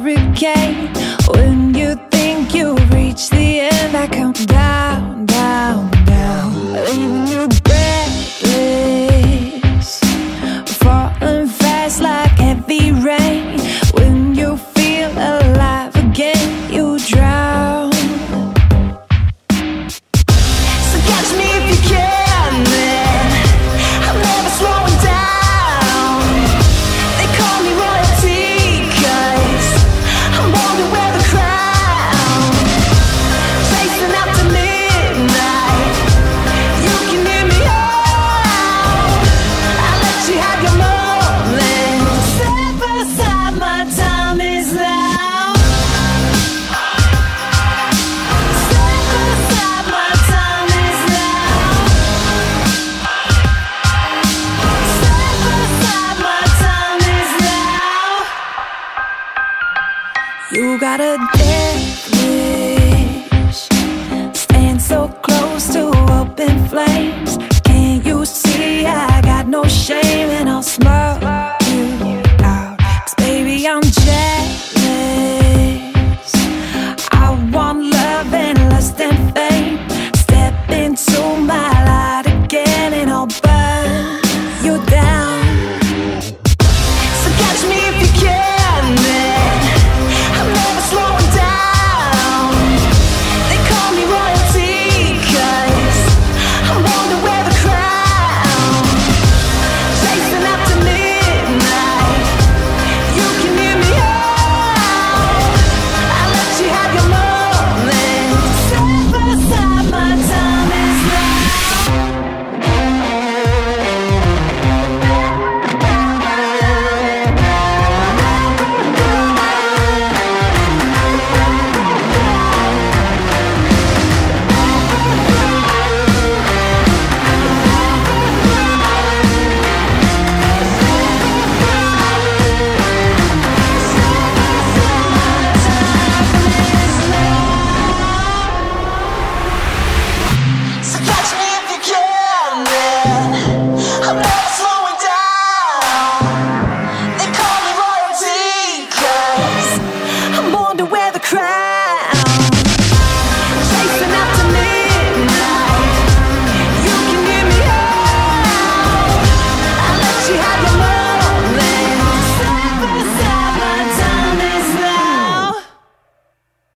hurricane You gotta dance with